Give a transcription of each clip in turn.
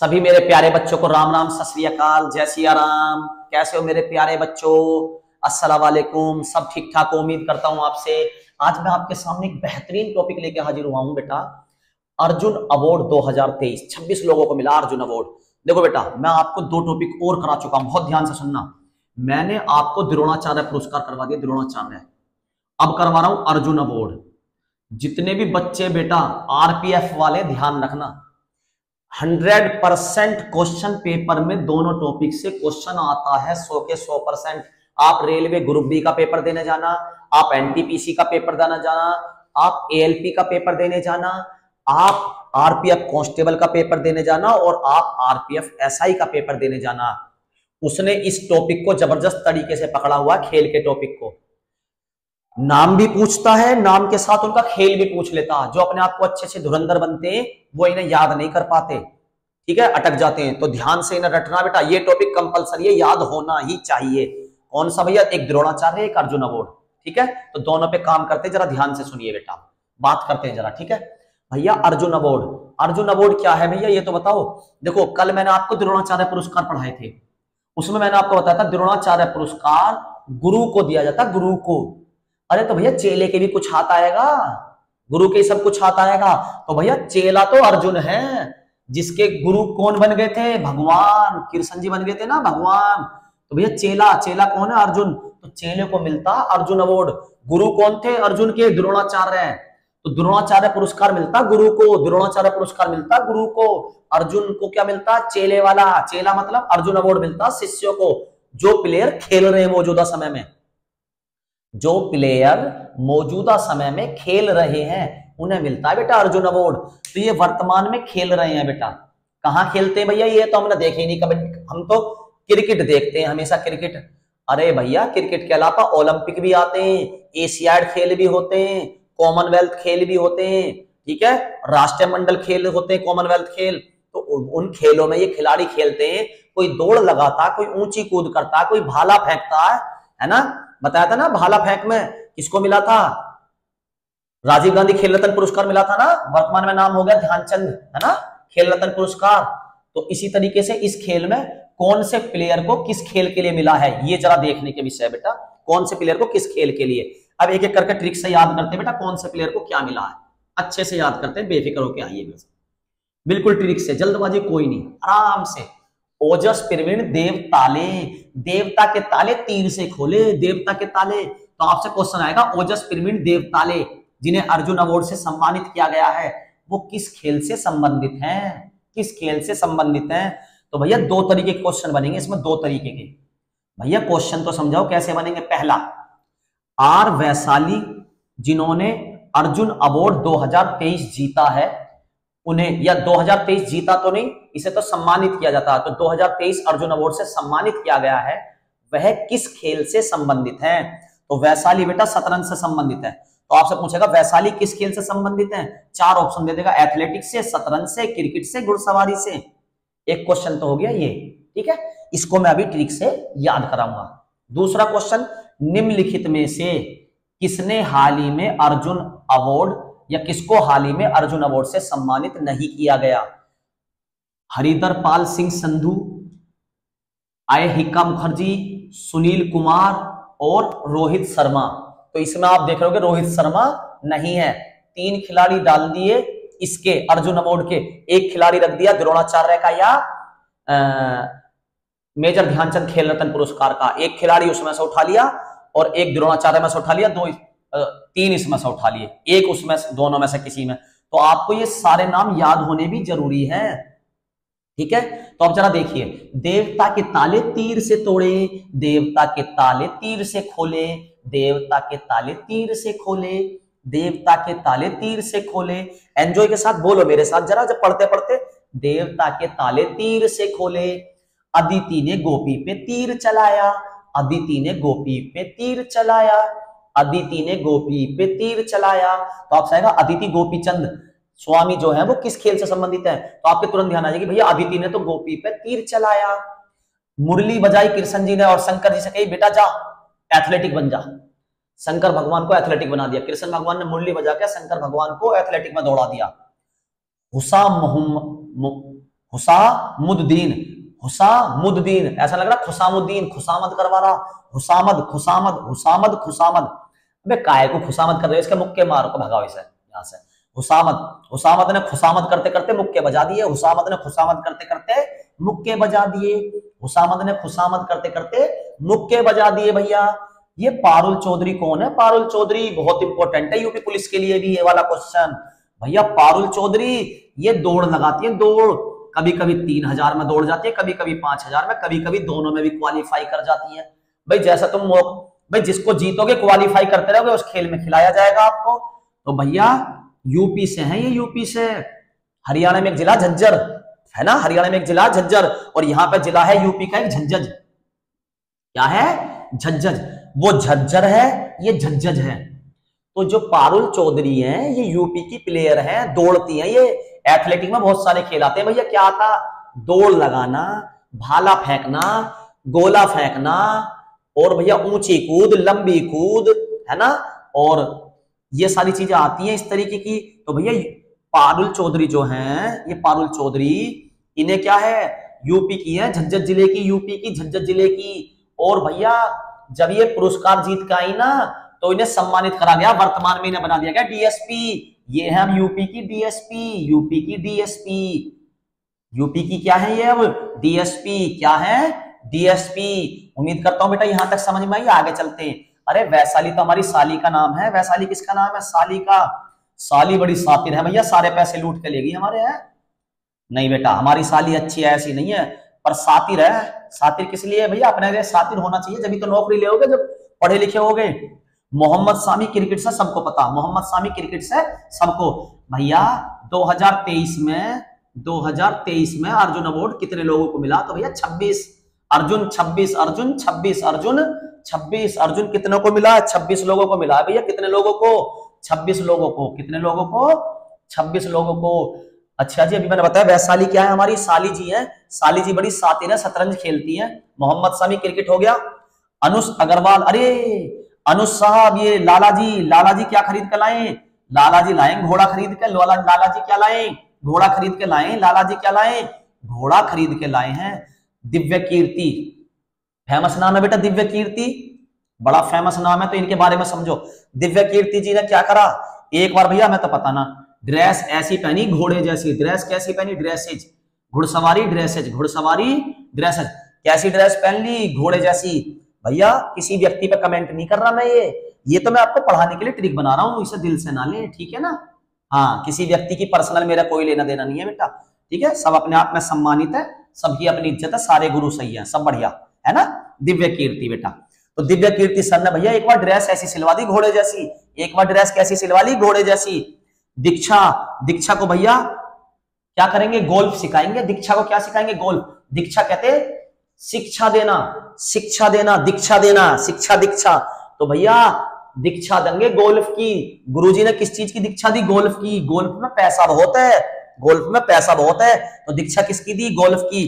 सभी मेरे प्यारे बच्चों को राम राम, सत जय सिया राम। कैसे हो मेरे प्यारे बच्चों? अस्सलाम वालेकुम, सब ठीक ठाक उम्मीद करता हूँ आपसे, आज मैं आपके सामने एक बेहतरीन टॉपिक लेके हाजिर हुआ हूँ, बेटा। अर्जुन अवार्ड 2023 26 लोगों को मिला अर्जुन अवार्ड। देखो बेटा, मैं आपको दो टॉपिक और करा चुका हूँ, बहुत ध्यान से सुनना। मैंने आपको द्रोणाचार्य पुरस्कार करवा दिया, द्रोणाचार्य। अब करवा रहा हूँ अर्जुन अवार्ड। जितने भी बच्चे बेटा आरपीएफ वाले, ध्यान रखना। हंड्रेड परसेंट क्वेश्चन पेपर में दोनों टॉपिक से क्वेश्चन आता है, सौ के सौ परसेंट। आप रेलवे ग्रुप बी का पेपर देने जाना, आप एनटीपीसी का पेपर देना जाना, आप एएलपी का पेपर देने जाना, आप आरपीएफ कांस्टेबल का पेपर देने जाना और आप आरपीएफ एसआई का पेपर देने जाना। उसने इस टॉपिक को ज़बरदस्त तरीके से पकड़ा हुआ खेल के टॉपिक को। नाम भी पूछता है, नाम के साथ उनका खेल भी पूछ लेता जो अपने आप को अच्छे से धुरंधर बनते हैं, वो इन्हें याद नहीं कर पाते। ठीक है? अटक जाते हैं। तो ध्यान से इन्हें रटना बेटा, ये टॉपिक कंपलसरी है, याद होना ही चाहिए। कौन सा भैया? एक द्रोणाचार्य, एक अर्जुन अवार्ड ठीक है? तो दोनों पे काम करते जरा ध्यान से सुनिए बेटा। बात करते हैं जरा, ठीक है? भैया, अर्जुन अवार्ड अर्जुन अवार्ड क्या है भैया, ये तो बताओ? देखो, कल मैंने आपको द्रोणाचार्य पुरस्कार पढ़ाए थे। उसमें मैंने आपको बताया था, द्रोणाचार्य पुरस्कार गुरु को दिया जाता, गुरु को। अरे तो भैया चेले के भी कुछ हाथ आएगा, गुरु के सब कुछ हाथ आएगा। तो भैया चेला तो अर्जुन है, जिसके गुरु कौन बन गए थे? भगवान कृष्ण जी बन गए थे ना, भगवान। तो भैया चेला चेला कौन है? अर्जुन। तो चेले को मिलता अर्जुन अवार्ड। गुरु कौन थे? अर्जुन के द्रोणाचार्य तो द्रोणाचार्य पुरस्कार मिलता गुरु को, द्रोणाचार्य पुरस्कार मिलता गुरु को। अर्जुन को क्या मिलता? चेले वाला। चेला मतलब अर्जुन अवार्ड मिलता शिष्यों को, जो प्लेयर खेल रहे हैं मौजूदा समय में। जो प्लेयर मौजूदा समय में खेल रहे हैं, उन्हें मिलता है। बेटा अर्जुन अवार्ड तो ये वर्तमान में खेल रहे हैं बेटा। कहाँ खेलते हैं भैया? ये तो हमने देखे ही नहीं। कभी हम तो क्रिकेट देखते हैं, हमेशा क्रिकेट। अरे भैया, क्रिकेट के अलावा ओलंपिक भी आते हैं, एशियाड खेल भी होते हैं, कॉमनवेल्थ खेल भी होते हैं, ठीक है? राष्ट्रीय मंडल खेल होते हैं, कॉमनवेल्थ खेल। तो उन खेलों में ये खिलाड़ी खेलते हैं, कोई दौड़ लगाता, कोई ऊँची कूद करता, कोई भाला फेंकता, है ना? बताया था ना, भाला फेंक में किसको मिला था? राजीव गांधी खेल रत्न पुरस्कार मिला था ना? वर्तमान में नाम हो गया ध्यानचंद, है ना? खेल रत्न पुरस्कार। तो इसी तरीके से इस खेल में कौन से प्लेयर को किस खेल के लिए मिला है? ये जरा देखने के विषय बेटा। कौन से प्लेयर को किस खेल के लिए? अब एक एक करके ट्रिक से याद करते हैं बेटा, कौन से प्लेयर को क्या मिला है? अच्छे से याद करते हैं, बेफिक्र होकर आइए बिल्कुल ट्रिक से, जल्दबाजी कोई नहीं, आराम से। ओजस प्रवीण देव ताले देवता के ताले तीर से खोले, देवता के ताले। तो आपसे क्वेश्चन आएगा, ओजस प्रवीण देव ताले जिन्हें अर्जुन अवार्ड से सम्मानित किया गया है, वो किस खेल से संबंधित हैं? किस खेल से संबंधित हैं? तो भैया, दो तरीके के क्वेश्चन बनेंगे, इसमें दो तरीके के। भैया क्वेश्चन तो समझाओ कैसे बनेंगे? पहला, आर वैशाली, जिन्होंने अर्जुन अवार्ड 2023 जीता है उन्हें, या 2023 जीता तो नहीं, इसे तो सम्मानित किया जाता तो 2023 अर्जुन अवार्ड से सम्मानित किया गया है। वह किस खेल से संबंधित है? तो वैशाली बेटा शतरंज से संबंधित है। तो आपसे पूछेगा, वैशाली किस खेल से संबंधित है? चार ऑप्शन दे देगा एथलेटिक्स से, शतरंज से क्रिकेट से, घुड़सवारी से। एक क्वेश्चन तो हो गया ये, ठीक है? इसको मैं अभी ट्रिक से याद कराऊँगा। दूसरा क्वेश्चन निम्नलिखित में से किसने हाल ही में अर्जुन अवार्ड या किसको हाल ही में अर्जुन अवार्ड से सम्मानित नहीं किया गया? हरिधर पाल सिंह संधु आय हिक्का मुखर्जी सुनील कुमार और रोहित शर्मा। तो इसमें आप देख रहे हो रोहित शर्मा नहीं है। तीन खिलाड़ी डाल दिए इसके अर्जुन अवार्ड के। एक खिलाड़ी रख दिया द्रोणाचार्य का या आ, मेजर ध्यानचंद खेल रत्न पुरस्कार का। एक खिलाड़ी उसमें से उठा लिया और एक द्रोणाचार्य में से उठा लिया। दो तीन इसमें से उठा लिए। एक उसमें दोनों में से किसी में। तो आपको ये सारे नाम याद होने भी ज़रूरी है। ठीक है? तो अब जरा देखिए, देवता के ताले तीर से तोड़े, देवता के ताले तीर से खोले, देवता के ताले तीर से खोले, देवता के ताले तीर से खोले। एंजॉय के साथ बोलो मेरे साथ जरा, जब पढ़ते पढ़ते। देवता के ताले तीर से खोले। अदिति ने गोपी पे तीर चलाया, अदिति ने गोपी पे तीर चलाया। अदिति ने गोपी पे तीर चलाया। तो आपसे आएगा अदिति गोपी चंद स्वामी जो है, वो किस खेल से संबंधित है? तो आपके तुरंत ध्यान आ जाएगी, भैया, अदिति ने तो गोपी पे तीर चलाया। मुरली बजाई कृष्ण जी ने और शंकर जी से कही, बेटा, जा, एथलेटिक बन जा। शंकर भगवान को एथलेटिक बना दिया। कृष्ण भगवान ने मुरली बजा के शंकर भगवान को एथलेटिक में दौड़ा दिया। हुसाम हुसामुद्दीन हुसामुद्दीन ऐसा लग रहा, खुसामुद्दीन, खुसामद करवा रहा। हुसामद, खुसामद हुसामद, खुसामद। अबे काय को खुसामद कर रहे इसके मुक्के मारो। को भगाओ इसे, यहाँ से। हुसामद हुसामद ने खुसामद करते करते मुक्के बजा दिए। हुसामद ने खुसामद करते करते मुक्के बजा दिए। हुसामद ने खुसामद करते करते मुक्के बजा दिए भैया। ये पारुल चौधरी कौन है? पारुल चौधरी बहुत इंपॉर्टेंट है, यूपी पुलिस के लिए भी ये वाला क्वेश्चन भैया, पारुल चौधरी, ये दौड़ लगाती है, दौड़। कभी कभी तीन हज़ार में दौड़ जाती है कभी कभी पाँच हज़ार में कभी कभी दोनों में भी क्वालिफाई कर जाती है। भाई, जैसा तुम भाई, जिसको जीतोगे क्वालिफाई करते रहोगे, उस खेल में खिलाया जाएगा आपको। तो भैया, यूपी से है ये यूपी से। हरियाणा में एक जिला, झज्जर, है ना? हरियाणा में एक जिला, झज्जर। और यहाँ पे जिला है यूपी का एक झज्जज क्या है? झज्जज वो झज्जर है, ये झज्जज है। तो जो पारुल चौधरी हैं, ये यूपी की प्लेयर हैं, दौड़ती हैं। ये एथलेटिक में बहुत सारे खेल आते हैं। भैया, क्या आता? दौड़ लगाना, भाला फेंकना, गोला फेंकना और भैया ऊँची कूद, लंबी कूद, है ना? और ये सारी चीज़ें आती हैं इस तरीके की। तो भैया, पारुल चौधरी जो हैं, ये पारुल चौधरी, इन्हें क्या है? यूपी की है, झज्जर ज़िले की, यूपी की, झज्जर ज़िले की। और भैया, जब ये पुरस्कार जीत का आई ना तो इन्हें सम्मानित करा गया वर्तमान में इन्हें बना दिया गया डीएसपी। ये है हम यूपी की डीएसपी, यूपी की डीएसपी। यूपी की क्या है ये अब? डीएसपी। क्या है? डीएसपी उम्मीद करता हूँ बेटा यहाँ तक समझ में आई, आगे चलते हैं। अरे वैशाली तो हमारी साली का नाम है। वैशाली किसका नाम है? साली का। साली बड़ी सातिर है भैया, सारे पैसे लूट के लेगी हमारे, है? नहीं बेटा, हमारी साली अच्छी है, ऐसी नहीं है, पर सातिर है। सातिर किस लिए भैया? अपने सातिर होना चाहिए। जब तो नौकरी ले जब पढ़े लिखे हो मोहम्मद सामी क्रिकेट से सबको पता, मोहम्मद सामी क्रिकेट से सबको। भैया 2023 में 2023 में अर्जुन अवार्ड कितने लोगों को मिला? तो भैया 26 अर्जुन 26 अर्जुन 26 अर्जुन 26 अर्जुन कितने को मिला? 26 लोगों को मिला। भैया, कितने लोगों को? 26 लोगों को। कितने लोगों को? 26 लोगों को। अच्छा जी, अभी मैंने बताया वैशाली क्या है हमारी? साली जी है। साली जी बड़ी सातिर है, शतरंज खेलती है। मोहम्मद सामी क्रिकेट हो गया। अनुष अग्रवाल, अरे! अनुज साहब, ये लाला जी लाला जी क्या खरीद कर लाए? लाला जी लाए, घोड़ा खरीद के लाला लाला जी क्या लाए? घोड़ा खरीद के लाए? लाला जी क्या लाए? घोड़ा खरीद के लाए हैं। दिव्य कीर्ति फ़ेमस नाम है बेटा दिव्य कीर्ति बड़ा फ़ेमस नाम है तो इनके बारे में समझो। दिव्य कीर्ति जी ने क्या करा? एक बार भैया, मैं तो पता ना ड्रेस ऐसी पहनी, घोड़े जैसी ड्रेस कैसी पहनी? ड्रेसेज घुड़सवारी ड्रेसेज घुड़सवारी ड्रेसेज कैसी ड्रेस पहन ली? घोड़े जैसी। भैया, किसी व्यक्ति पे कमेंट नहीं कर रहा मैं ये। ये तो मैं आपको पढ़ाने के लिए ट्रिक बना रहा हूँ, इसे दिल से ना ले, ठीक है ना? हाँ किसी व्यक्ति की पर्सनल मेरा कोई लेना देना नहीं है बेटा, ठीक है? सब अपने आप में सम्मानित है। सबकी अपनी इज़्ज़त है, सारे गुरु सही है, सब बढ़िया, है ना? दिव्य कीर्ति बेटा। तो दिव्य कीर्ति सर ने भैया, एक बार ड्रेस ऐसी सिलवा दी घोड़े जैसी, एक बार ड्रेस कैसी सिलवा ली घोड़े जैसी? दीक्षा दीक्षा को भैया क्या करेंगे? गोल्फ सिखाएँगे। दीक्षा को क्या सिखाएँगे? गोल्फ। दीक्षा कहते शिक्षा देना शिक्षा देना, दीक्षा देना, शिक्षा, दीक्षा। तो भैया, दीक्षा देंगे गोल्फ की। गुरुजी ने किस चीज़ की दीक्षा दी? गोल्फ की। गोल्फ में पैसा बहुत है। गोल्फ में पैसा बहुत है तो दीक्षा किसकी दी? गोल्फ की,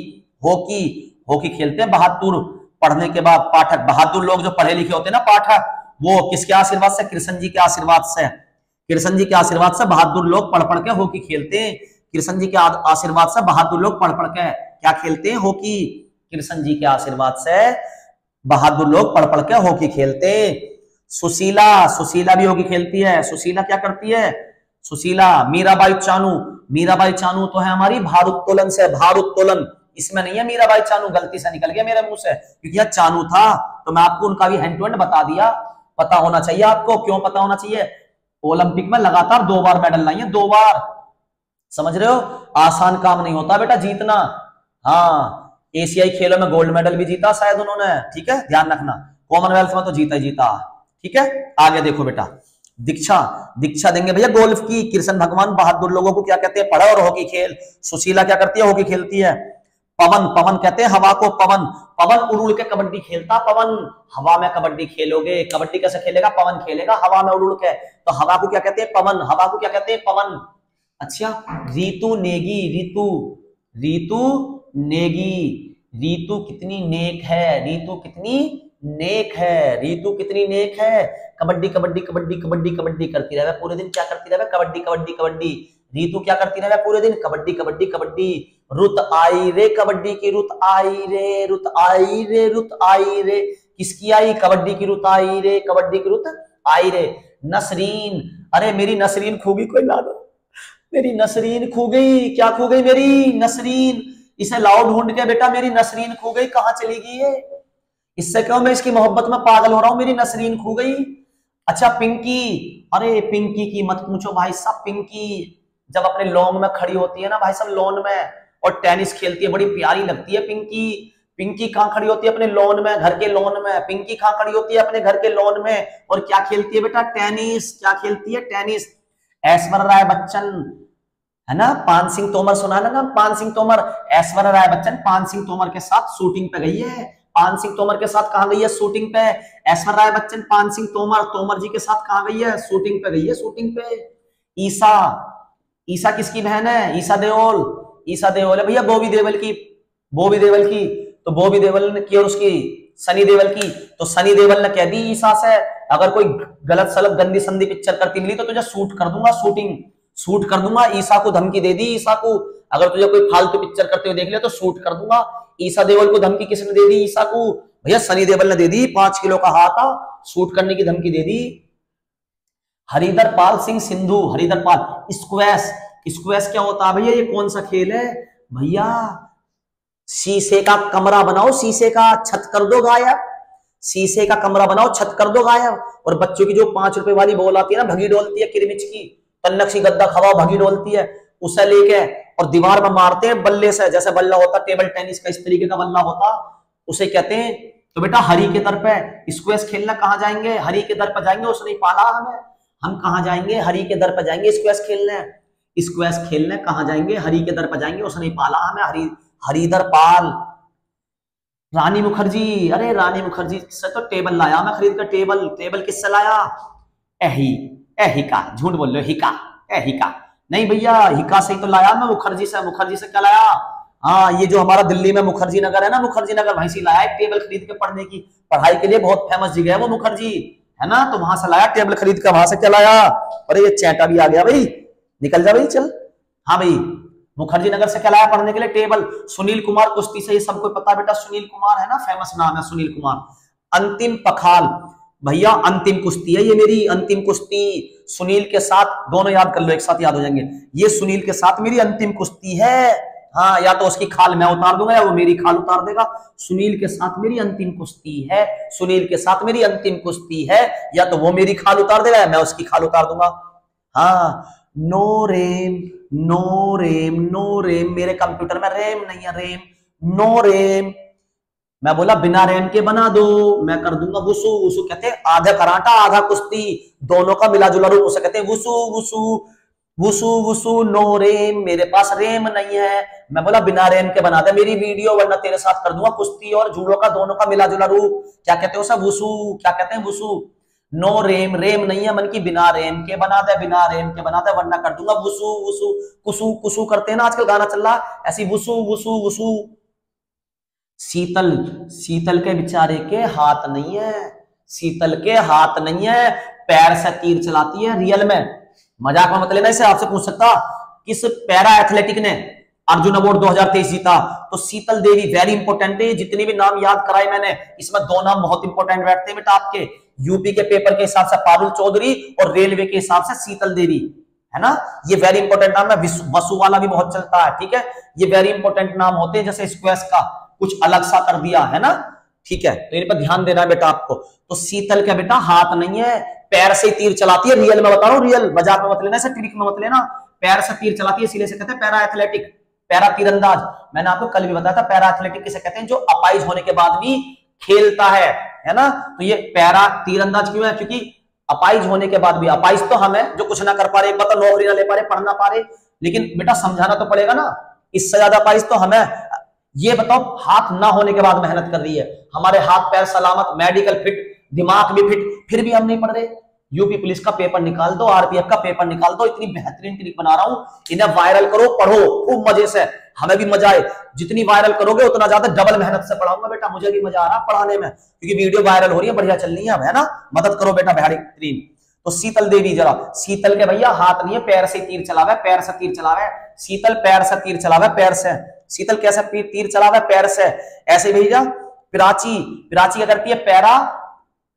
हॉकी हॉकी खेलते हैं बहादुर। पढ़ने के बाद पाठक, बहादुर लोग जो पढ़े लिखे होते हैं ना पाठक वो किसके आशीर्वाद से? कृष्ण जी के आशीर्वाद से। कृष्ण जी के आशीर्वाद से बहादुर लोग पढ़ पढ़ के हॉकी खेलते हैं। कृष्ण जी के आशीर्वाद से बहादुर लोग पढ़ पढ़ के क्या खेलते हैं? हॉकी। कृष्ण जी के आशीर्वाद से बहादुर लोग पढ़ पढ़ के हॉकी खेलते सुशीला सुशीला भी हॉकी खेलती है। सुशीला क्या करती है? सुशीला, मीराबाई चानू। मीराबाई चानू तो है हमारी भारोत्तोलन से, भारोत्तोलन। इसमें नहीं है मीराबाई चानू, गलती से निकल गया मेरे मुँह से, क्योंकि यह चानू था। तो मैं आपको उनका भी हैंड टू हैंड बता दिया। पता होना चाहिए आपको, क्यों पता होना चाहिए? ओलंपिक में लगातार दो बार मेडल है, दो बार। समझ रहे हो? आसान काम नहीं होता बेटा जीतना। हाँ एशियाई खेलों में गोल्ड मेडल भी जीता शायद उन्होंने, ठीक है? ध्यान रखना। कॉमनवेल्थ में तो जीता ही जीता। ठीक है? आगे देखो बेटा। दीक्षा दीक्षा देंगे। भैया, गोल्फ की कृष्ण भगवान बहादुर लोगों को क्या कहते हैं? पढ़ा और हॉकी खेल। सुशीला क्या करती है? हॉकी खेलती है। पवन पवन कहते हैं हवा को पवन। पवन उड़ के कबड्डी खेलता, पवन। हवा में कबड्डी खेलोगे। कबड्डी कैसे खेलेगा? पवन खेलेगा। हवा में उड़ उड़ के। तो हवा को क्या कहते हैं? पवन। हवा को क्या कहते हैं? पवन। अच्छा रीतु नेगी रीतु रीतु नेगी। रीतु कितनी नेक है? रीतु कितनी नेक है। रीतु कितनी नेक है। कबड्डी कबड्डी कबड्डी कबड्डी कबड्डी करती रहे। पूरे दिन क्या करती रहे? कबड्डी कबड्डी कबड्डी। रीतु क्या करती रहे पूरे दिन? कबड्डी कबड्डी कबड्डी। रुत आई रे कबड्डी की रुत आई रे, रुत आई रे, रुत आई रे। किसकी आई? कबड्डी की रुत आई रे, कबड्डी की रुत आई रे। नसरीन, अरे मेरी नसरीन खो गई, कोई ला दो मेरी नसरीन खो गई, क्या खो गई मेरी? नसरीन, इसे लाओ ढूंढ के बेटा, मेरी नसरीन खो गई, कहाँ चली गई है इससे क्यों मैं इसकी मोहब्बत में पागल हो रहा हूँ? मेरी नसरीन खो गई। अच्छा पिंकी। अरे, पिंकी की मत पूछो भाई साहब, पिंकी। जब अपने लॉन्ग में खड़ी होती है ना भाई साहब लॉन में, और टेनिस खेलती है, बड़ी प्यारी लगती है पिंकी। पिंकी कहाँ खड़ी होती है अपने लॉन में, घर के लॉन में? पिंकी कहाँ खड़ी होती है अपने घर के लॉन में? और क्या खेलती है बेटा? टेनिस। क्या खेलती है? टेनिस। ऐश्वर्या राय बच्चन, है ना? पान सिंह तोमर, सुना ना? पान सिंह तोमर। ऐश्वर्या राय बच्चन पान सिंह तोमर के साथ शूटिंग पे गई है। पान सिंह तोमर के साथ कहा गई है? शूटिंग पे। ऐश्वर्या राय बच्चन, पान सिंह तोमर तोमर जी के साथ कहा गई है? शूटिंग पे गई है, शूटिंग पे। ईसा ईसा किसकी बहन है? ईसा देओल ईसा देओल है। भैया, बॉबी देवल की, बोबी देवल की तो बोबी देवल ने की और उसकी, सनी देवल की। तो सनी देवल ने कह दी ईसा से, अगर कोई गलत सलत गंदी, संदी पिक्चर करती मिली तो तुझे शूट कर दूँगा, शूटिंग। शूट कर दूँगा, ईसा को धमकी दे दी, ईसा को। अगर तुझे कोई फालतू पिक्चर करते हुए देख ले तो शूट कर दूँगा। ईसा देवल को धमकी किसने दे दी? ईसा को। भैया, सनी देवल ने दे दी, पाँच किलो का हाथ शूट करने की धमकी दे दी। हरिदर पाल सिंह सिंधु, हरिदर पाल स्क्वैश स्क्वैश क्या होता है भैया? ये कौन सा खेल है? भैया, शीशे का कमरा बनाओ, शीशे का छत कर दो गायब। शीशे का कमरा बनाओ, छत कर दो गायब। और बच्चों की जो पाँच रुपए वाली बॉल आती है ना, भगी डोलती है किरमिच की तन्नक्षी गद्दा खवा भगी डोलती है, उसे लेके और दीवार में मारते हैं बल्ले से, जैसे बल्ला होता, टेबल टेनिस का इस तरीके का बल्ला होता, उसे कहते हैं तो बेटा हरी के दर पे स्क्वेस खेलना कहाँ जाएँगे? हरी के दर पर जाएँगे, उसने पाला हमें। हम कहा जाएँगे? हरी के दर पर जाएँगे स्क्वेस खेलने स्क्वेस खेलने कहा जाएँगे? हरी के दर पर जाएँगे, उसने पाला हमें। हरी हरिदर पाल। रानी मुखर्जी, अरे रानी मुखर्जी से तो टेबल लाया, मैं खरीद कर टेबल टेबल किससे लाया? एही। एहिका झूठ बोल लो हिका एहिका नहीं भैया, हिका से ही तो लाया मैं, मुखर्जी से मुखर्जी से क्या लाया? हाँ ये जो हमारा दिल्ली में मुखर्जी नगर है ना, मुखर्जी नगर, वहीं से लाया टेबल खरीद के पढ़ने की। पढ़ाई के लिए बहुत फ़ेमस जगह है वो मुखर्जी, है ना? तो वहाँ से लाया टेबल खरीद कर वहाँ से क्या लाया? अरे, ये चैटा भी आ गया भाई। निकल जा भाई, चल। हाँ भाई, मुखर्जी नगर से क्या लाया पढ़ने के लिए? टेबल। सुनील कुमार कुश्ती से ये सबको पता बेटा? सुनील कुमार है ना फ़ेमस नाम है सुनील कुमार। अंतिम पखाल। भैया अंतिम कुश्ती है, ये मेरी अंतिम कुश्ती। सुनील के साथ दोनों याद कर लो, एक साथ याद हो जाएँगे। ये सुनील के साथ मेरी अंतिम कुश्ती है। हाँ या तो उसकी खाल मैं उतार दूँगा, या वो मेरी खाल उतार देगा। सुनील के साथ मेरी अंतिम कुश्ती है। सुनील के साथ मेरी अंतिम कुश्ती है। या तो वो मेरी खाल उतार देगा, या मैं उसकी खाल उतार दूँगा। हाँ no RAM no RAM no RAM. मेरे कंप्यूटर में रेम नहीं है, रेम। No RAM. मैं बोला, बिना रेम के बना दो, मैं कर दूँगा वुसु। वुसु कहते हैं आधा कराटा, आधा कुश्ती। दोनों का मिला जुला रूप, उसे कहते हैं वुसु वुसु वुसु वुसु, नो रेम, मेरे पास रेम नहीं है। मैं बोला, बिना रेम के बना दे मेरी वीडियो, वरना तेरे साथ कर दूँगा कुश्ती। और जूडो का, दोनों का मिला जुला रूप, क्या कहते हैं उसे, वुसु, क्या कहते हैं वुसु? नो रेम रेम नहीं है। मन की, बिना रेम के बना दे, बिना रेम के बना दे, वरना कर दूँगा वुसु वुसु। कुसु कुसु करते हैं ना आजकल गाना चल रहा, ऐसी वुसु वुसु वुसु। शीतल शीतल के बेचारे के हाथ नहीं है, शीतल के हाथ नहीं है, पैर से तीर चलाती है रियल में। मज़ाक में मतलब इसे आपसे पूछ सकता, किस पैरा एथलेटिक ने अर्जुन अवार्ड 2023 जीता? तो शीतल देवी वेरी इंपॉर्टेंट है, जितने भी नाम याद कराए मैंने, इसमें दो नाम बहुत इंपॉर्टेंट बैठते हैं बेटा आपके। यूपी के पेपर के हिसाब से पारुल चौधरी और रेलवे के हिसाब से शीतल देवी, है ना? ये वेरी इंपॉर्टेंट नाम है, वसु वाला भी बहुत चलता है, ठीक है? ये वेरी इंपॉर्टेंट नाम होते हैं, जैसे स्क्वेस का। कुछ अलग सा कर दिया, है ना? ठीक है तो इन पर ध्यान देना है बेटा आपको। तो शीतल का बेटा, हाथ नहीं है, पैर से तीर चलाती है रियल में बता रहा हूँ रियल मज़ाक में मत लेना, ऐसे ट्रिक में मत लेना। पैर से तीर चलाती है इसीलिए से कहते हैं पैरा एथलेटिक पैरा तीरंदाज। मैंने आपको कल भी बताया था, पैरा एथलेटिक किसे कहते हैं, जो अपाइज होने के बाद भी खेलता है है ना? तो ये पैरा तीरंदाज क्यों है? क्योंकि अपाइज होने के बाद भी अपाइज तो हम है, जो कुछ ना कर पा रहे मतलब नौकरी ना ले पा रहे, पढ़ ना पा रहे। लेकिन बेटा समझाना तो पड़ेगा ना, इससे ज़्यादा अपाइज तो हमें ये बताओ, हाथ ना होने के बाद मेहनत कर रही है। हमारे हाथ पैर सलामत मेडिकल फिट दिमाग भी फिट फिर भी हम नहीं पढ़ रहे। यूपी पुलिस का पेपर निकाल दो आरपीएफ का पेपर निकाल दो, इतनी बेहतरीन ट्रिक बना रहा हूँ। इन्हें वायरल करो, पढ़ो, खूब मज़े से। हमें भी मज़ा आए। जितनी वायरल करोगे, उतना ज़्यादा डबल मेहनत से पढ़ाऊँगा बेटा। मुझे भी मज़ा आ रहा पढ़ाने में, क्योंकि वीडियो वायरल हो रही है, बढ़िया चल रही है अब, है ना? मदद करो बेटा बेहतरीन तो शीतल देवी जरा, शीतल के भैया, हाथ नहीं है, पैर से तीर चलावे, पैर से तीर चलावे। शीतल, पैर से तीर चलावे, पैर से। शीतल कैसे तीर चला है, पैर से। ऐसे भेजा। प्राची प्राची क्या करती है? Para,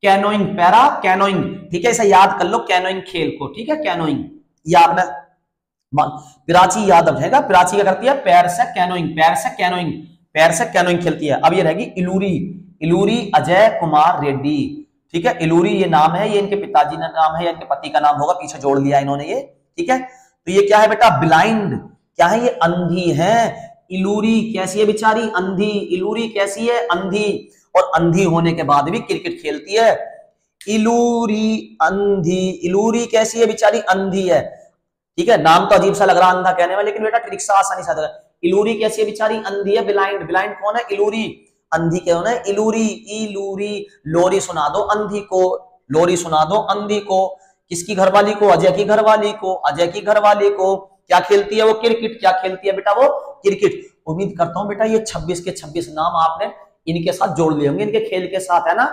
canoeing para, canoeing. ठीक है, इसे याद कर लो, कैनोइंग खेल को। ठीक है, कैनोइंग। याद में। प्राची याद रहेगा। प्राची क्या करती है? पैर से कैनोइंग, पैर से कैनोइंग, पैर से कैनोइंग खेलती है। अब ये रहेगी इलूरी। इलूरी अजय कुमार रेड्डी। ठीक है, इलूरी ये नाम है, ये इनके पिताजी का नाम है, या इनके पति का नाम होगा, पीछे जोड़ लिया इन्होंने ये। ठीक है तो ये क्या है बेटा? ब्लाइंड। क्या है ये? अंधी है। इलूरी कैसी है बेचारी? अंधी। इलूरी कैसी है? अंधी। और अंधी होने के बाद भी क्रिकेट खेलती है। इलूरी, अंधी। इलूरी कैसी है बेचारी? अंधी है। ठीक है? नाम तो अजीब सा लग रहा अंधा कहने में, लेकिन बेटा ट्रिक्सा आसानी से इलूरी कैसी है बेचारी? अंधी है। ब्लाइंड ब्लाइंड कौन है? इलूरी। अंधी कौन है? इलूरी। इलूरी। लोरी सुना दो अंधी को। लोरी सुना दो अंधी को। किसकी घरवाली को? अजय की घरवाली को। अजय की घरवाली को। क्या खेलती है वो? क्रिकेट क्या खेलती है बेटा वो? क्रिकेट। उम्मीद करता हूँ बेटा ये 26 के 26 नाम आपने इनके साथ जोड़ लिए होंगे, इनके खेल के साथ, है ना?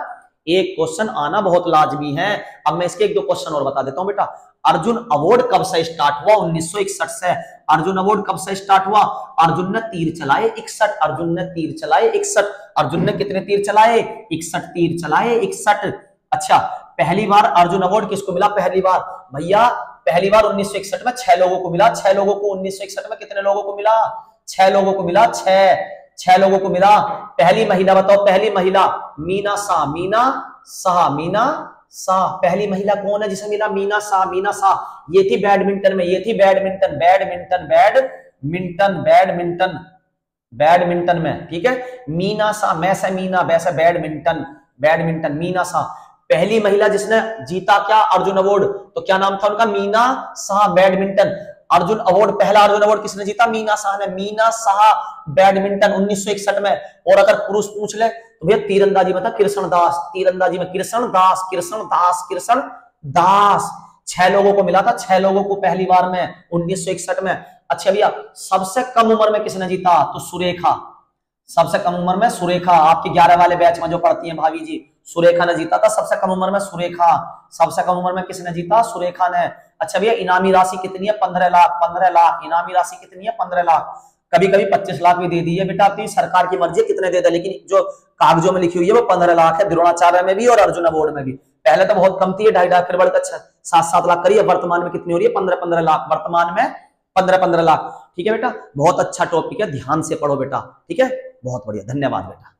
एक क्वेश्चन आना बहुत लाजमी है। अब मैं इसके एक दो क्वेश्चन और बता देता हूँ बेटा। अर्जुन अवार्ड कब से स्टार्ट हुआ? 1961 से अर्जुन अवार्ड कब से स्टार्ट हुआ? अर्जुन ने तीर चलाए इकसठ। अर्जुन ने तीर चलाए इकसठ। अर्जुन ने कितने तीर चलाए? इकसठ तीर चलाए इकसठ। अच्छा पहली बार अर्जुन अवार्ड किसको मिला? पहली बार। भैया पहली बार 1961 में छह लोगों को मिला। छह लोगों को 1961 में कितने लोगों को मिला? छह लोगों को मिला छह। छह लोगों को मिला। पहली महिला बताओ, पहली महिला मीना शाह। मीना शाह मीना शाह। पहली महिला कौन है जिसे मिला? मीना शाह मीना शाह। ये थी बैडमिंटन में, ये थी badminton badminton badminton badminton badminton में। ठीक है? मीना शाह मैसे मीना वैसे बैडमिंटन बैडमिंटन, मीना शाह। पहली महिला जिसने जीता क्या? अर्जुन अवार्ड। तो क्या नाम था उनका? मीना शाह बैडमिंटन। अर्जुन अवार्ड, पहला अर्जुन अवार्ड किसने जीता? मीना शाह ने। मीना शाह बैडमिंटन 1961 में। और अगर पुरुष पूछ ले तो भैया तीरंदाजी में था कृष्ण दास। तीरंदाजी में कृष्ण दास कृष्ण दास कृष्ण दास। छह लोगों को मिला था। छह लोगों को पहली बार में 1961 में। अच्छा भैया, सबसे कम उम्र में किसने जीता? तो सुरेखा। सबसे कम उम्र में सुरेखा। आपके ग्यारह वाले बैच में जो पढ़ती है भाभी जी सुरेखा ने जीता था। सबसे कम उम्र में सुरेखा, सबसे कम उम्र में किसने जीता? सुरेखा ने। अच्छा भैया, इनामी राशि कितनी है? पंद्रह लाख पंद्रह लाख। इनामी राशि कितनी है? पंद्रह लाख। कभी कभी पच्चीस लाख भी दे दी है। बेटा आपकी सरकार की मर्ज़ी कितने दे दे, लेकिन जो कागजों में लिखी हुई है वो पंद्रह लाख है। द्रोणाचार्य में भी और अर्जुन अवार्ड में भी। पहले तो बहुत कम थी है ढाई लाख फिर बढ़कर सात सात लाख करिए वर्तमान में कितनी हो रही है? पंद्रह पंद्रह लाख। वर्तमान में पंद्रह पंद्रह लाख। ठीक है बेटा? बहुत अच्छा टॉपिक है। ध्यान से पढ़ो बेटा। ठीक है? बहुत बढ़िया। धन्यवाद बेटा।